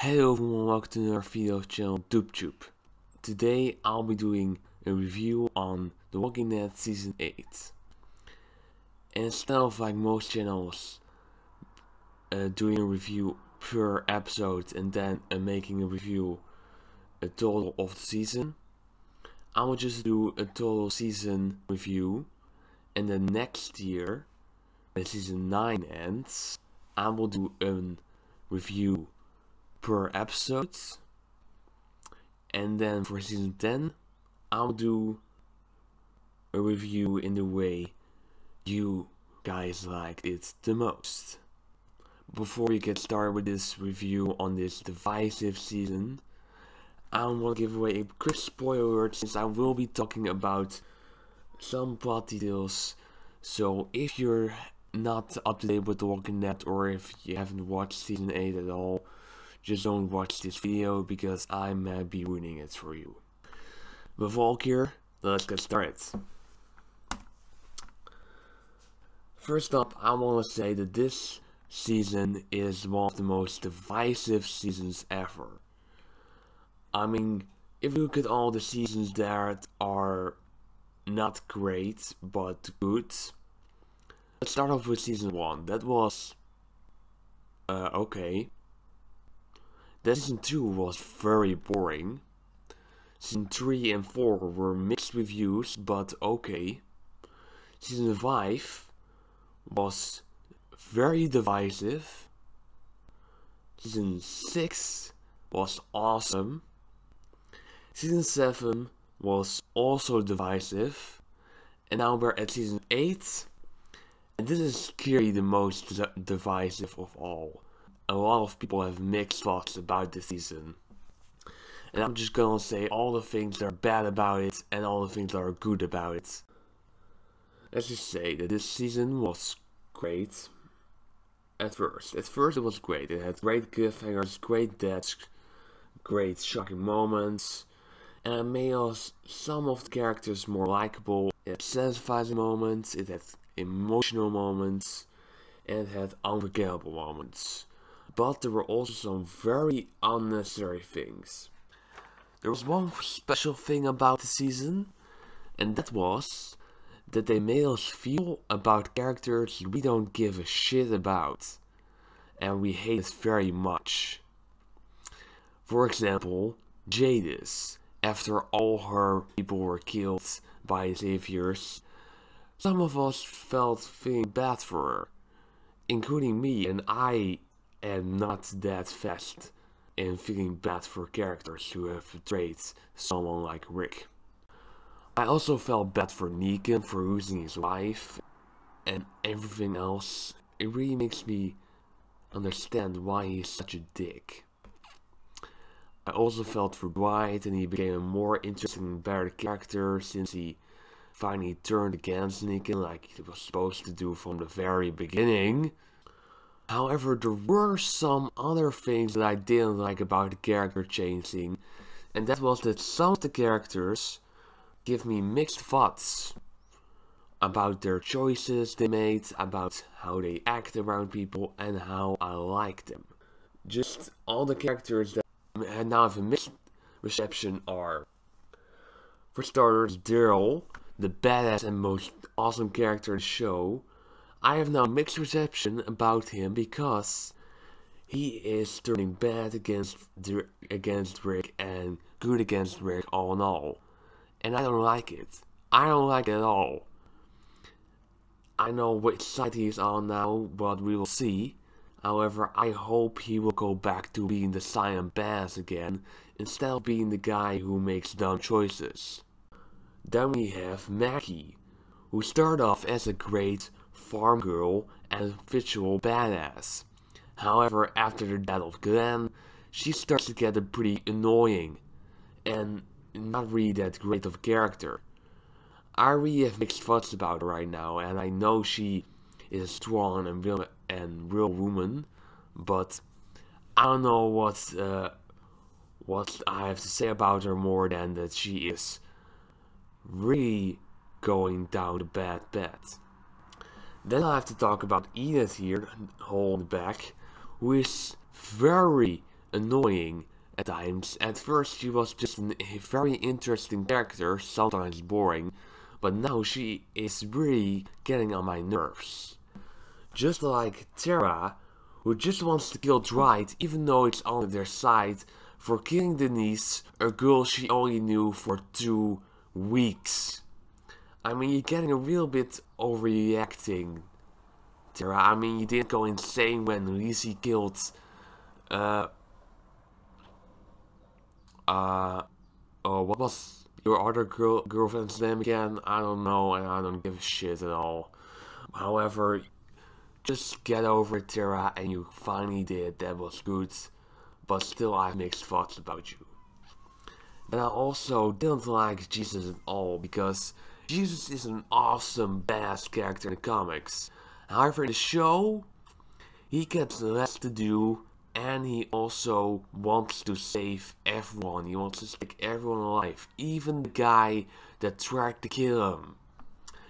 Hello everyone, welcome to another video channel DoepTube. Today I'll be doing a review on The Walking Dead Season 8. And instead of like most channels uh, doing a review per episode and then uh, making a review a total of the season, I will just do a total season review and then next year, when season 9 ends, I will do a review per episode. And then for season 10, I'll do a review in the way you guys liked it the most. Before we get started with this review on this divisive season, I want to give away a quick spoiler since I will be talking about some plot details. So if you're not up to date with The Walking Dead or if you haven't watched season 8 at all, just don't watch this video because I might be ruining it for you. With all here, let's get started. First up, I want to say that this season is one of the most divisive seasons ever. I mean, if you look at all the seasons that are not great but good, let's start off with season 1. That was uh, okay. Then season 2 was very boring. Season 3 and 4 were mixed reviews, but okay. Season 5 was very divisive. Season 6 was awesome. Season 7 was also divisive. And now we're at season 8. And this is clearly the most divisive of all a lot of people have mixed thoughts about this season. And I'm just gonna say all the things that are bad about it and all the things that are good about it. Let's just say that this season was great. At first. At first it was great. It had great cliffhangers, great deaths, great shocking moments. And it made us some of the characters more likable. It had satisfying moments, it had emotional moments, and it had unforgettable moments but there were also some very unnecessary things. There was one special thing about the season, and that was that they made us feel about characters we don't give a shit about, and we hate very much. For example, Jadis, after all her people were killed by saviors, some of us felt feeling bad for her, including me, and I and not that fast and feeling bad for characters who have betrayed someone like Rick. I also felt bad for Negan for losing his wife and everything else. It really makes me understand why he's such a dick. I also felt for Dwight and he became a more interesting and better character since he finally turned against Negan like he was supposed to do from the very beginning. However, there were some other things that I didn't like about the character changing, and that was that some of the characters give me mixed thoughts about their choices they made, about how they act around people, and how I like them. Just all the characters that now have a mixed reception are, for starters, Daryl, the badass and most awesome character in the show, I have now mixed reception about him because he is turning bad against against Rick and good against Rick all in all. And I don't like it. I don't like it at all. I know which side he is on now, but we will see. However, I hope he will go back to being the silent bass again, instead of being the guy who makes dumb choices. Then we have Maggie, who started off as a great farm girl and visual badass. However, after the death of Glenn, she starts to get pretty annoying and not really that great of character. I really have mixed thoughts about her right now, and I know she is a strong and real and real woman, but I don't know what uh, what I have to say about her more than that she is really going down the bad path. Then I have to talk about Enid here, the back, who is very, annoying at times. At first she was just a very interesting character, sometimes boring, but now she is really getting on my nerves. Just like Tara, who just wants to kill Dwight even though it's on their side for killing Denise, a girl she only knew for two weeks. I mean, you're getting a real bit overreacting, Tara. I mean, you didn't go insane when Lizzie killed, uh, uh, oh, what was your other girl girlfriend's name again? I don't know, and I don't give a shit at all. However, just get over it, Tara, and you finally did. That was good, but still, I have mixed thoughts about you. And I also didn't like Jesus at all because Jesus is an awesome, badass character in the comics. However, in the show, he gets less to do and he also wants to save everyone. He wants to save everyone alive, even the guy that tried to kill him.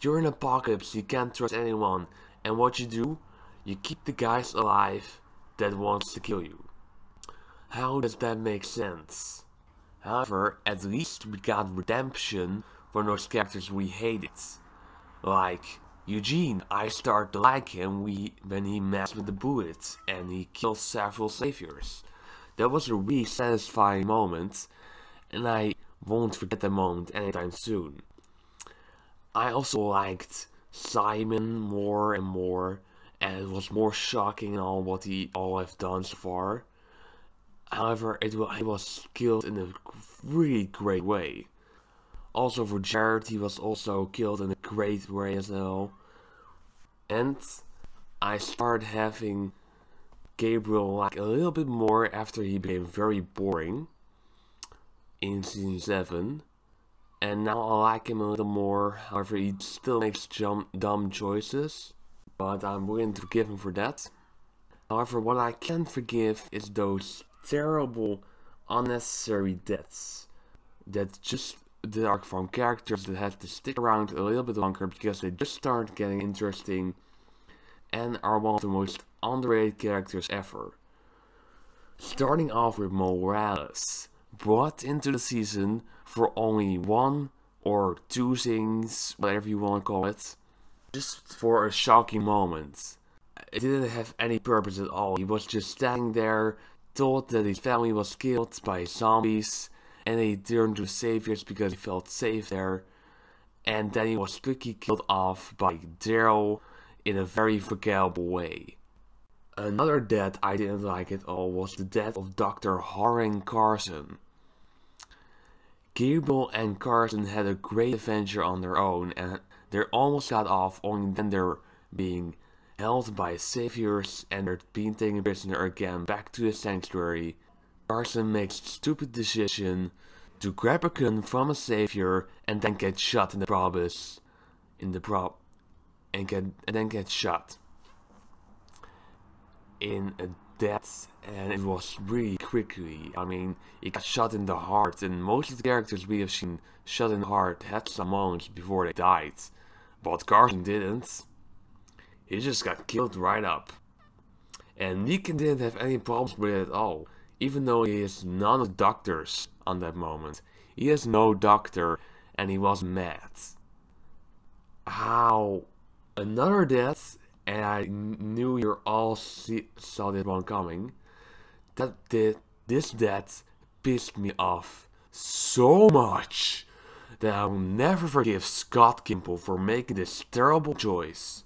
You're in apocalypse, you can't trust anyone, and what you do? You keep the guys alive that wants to kill you. How does that make sense? However, at least we got redemption for those characters we hated. Like Eugene, I start to like him we, when he messed with the bullets and he killed several saviors. That was a really satisfying moment and I won't forget that moment anytime soon. I also liked Simon more and more and it was more shocking in all what he all have done so far. However, it was, he was killed in a really great way. Also for Jared, he was also killed in a great way as well. And I started having Gabriel like a little bit more after he became very boring in season 7. And now I like him a little more, however he still makes dumb choices. But I'm willing to forgive him for that. However, what I can't forgive is those terrible, unnecessary deaths that just the arc from characters that had to stick around a little bit longer because they just start getting interesting and are one of the most underrated characters ever. Starting off with Morales, brought into the season for only one or two things, whatever you want to call it, just for a shocking moment. It didn't have any purpose at all, he was just standing there, told that his family was killed by zombies, and he turned to saviors because he felt safe there. And then he was quickly killed off by Daryl in a very forgettable way. Another death I didn't like at all was the death of Dr. Harlan Carson. Gabriel and Carson had a great adventure on their own and they almost got off only then they're being held by saviors and they're being taken prisoner again back to the sanctuary Carson makes stupid decision to grab a gun from a savior and then get shot in the probus in the prop and get and then get shot in a death and it was really quickly. I mean, he got shot in the heart and most of the characters we have seen shot in the heart had some moments before they died. But Carson didn't. He just got killed right up. And Negan didn't have any problems with it at all even though he is none of doctors on that moment. He is no doctor and he was mad. How another death, and I knew you all see, saw this one coming, that did, this death pissed me off so much that I will never forgive Scott Gimple for making this terrible choice.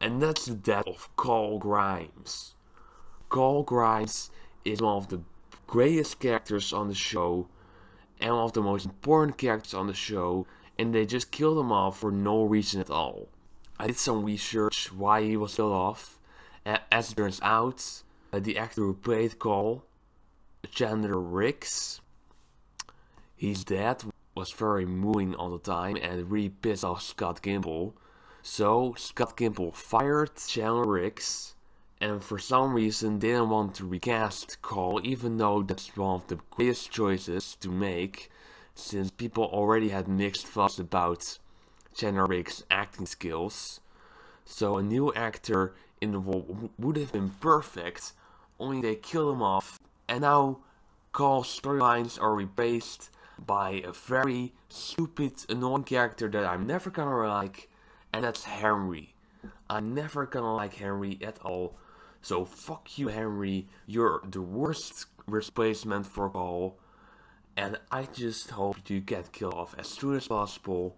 And that's the death of Carl Grimes. Carl Grimes is one of the greatest characters on the show and one of the most important characters on the show and they just killed him off for no reason at all. I did some research why he was killed off as it turns out uh, the actor who played Carl, Chandler Riggs, his dad was very moving all the time and really pissed off Scott Gimple. So Scott Gimple fired Chandler Riggs and for some reason they didn't want to recast Carl even though that's one of the greatest choices to make since people already had mixed thoughts about Chandler acting skills. So a new actor in the role would have been perfect, only they killed him off And now Carl's storylines are replaced by a very stupid, annoying character that I'm never gonna like, and that's Henry. I'm never gonna like Henry at all. So fuck you, Henry. You're the worst replacement for Carl. And I just hope you get killed off as soon as possible.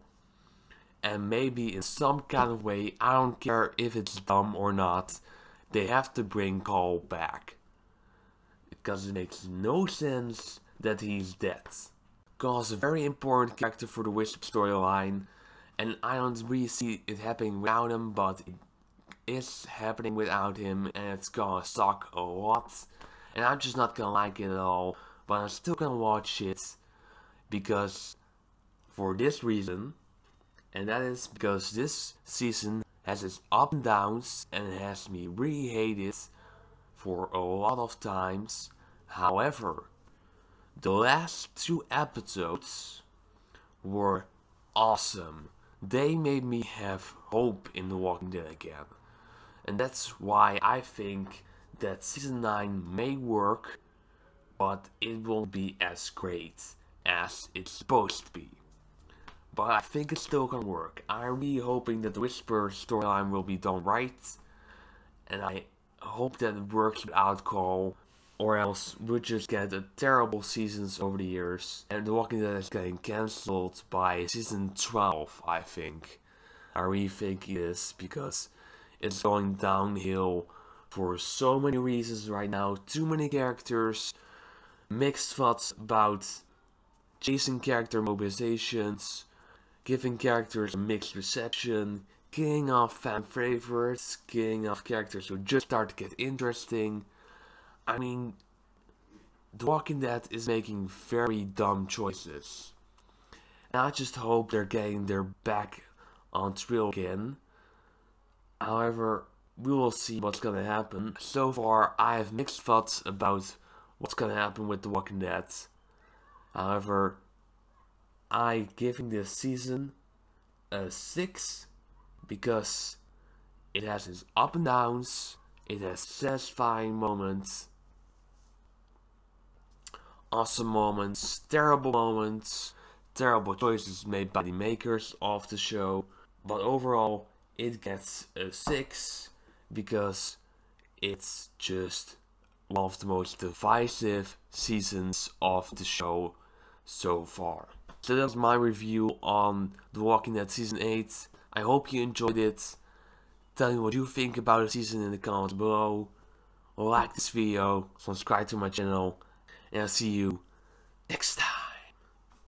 And maybe in some kind of way, I don't care if it's dumb or not, they have to bring Carl back. Because it makes no sense that he's dead. Carl is a very important character for the Wisp storyline. And I don't really see it happening without him, but it is happening without him and it's gonna suck a lot. And I'm just not gonna like it at all but I'm still gonna watch it because for this reason, and that is because this season has its up and downs and has me really hate it for a lot of times. However, the last two episodes were awesome. They made me have hope in The Walking Dead again. And that's why I think that season 9 may work but it won't be as great as it's supposed to be. But I think it's still gonna work. I'm really hoping that the Whisper storyline will be done right, and I hope that it works without Carl, or else we'll just get a terrible seasons over the years, and The Walking Dead is getting cancelled by season 12, I think. I really think it is, because it's going downhill for so many reasons right now, too many characters, mixed thoughts about chasing character mobilizations, giving characters a mixed reception, killing off fan favorites, killing off characters who just start to get interesting. I mean, The Walking Dead is making very dumb choices. And I just hope they're getting their back on trail again. However, we will see what's gonna happen. So far, I have mixed thoughts about what's gonna happen with The Walking Dead. However, I giving this season a 6 because it has its up and downs, it has satisfying moments, awesome moments, terrible moments, terrible choices made by the makers of the show, but overall it gets a 6 because it's just one of the most divisive seasons of the show so far. So that's my review on The Walking Dead Season 8. I hope you enjoyed it. Tell me what you think about the season in the comments below. Like this video, subscribe to my channel, and I'll see you next time.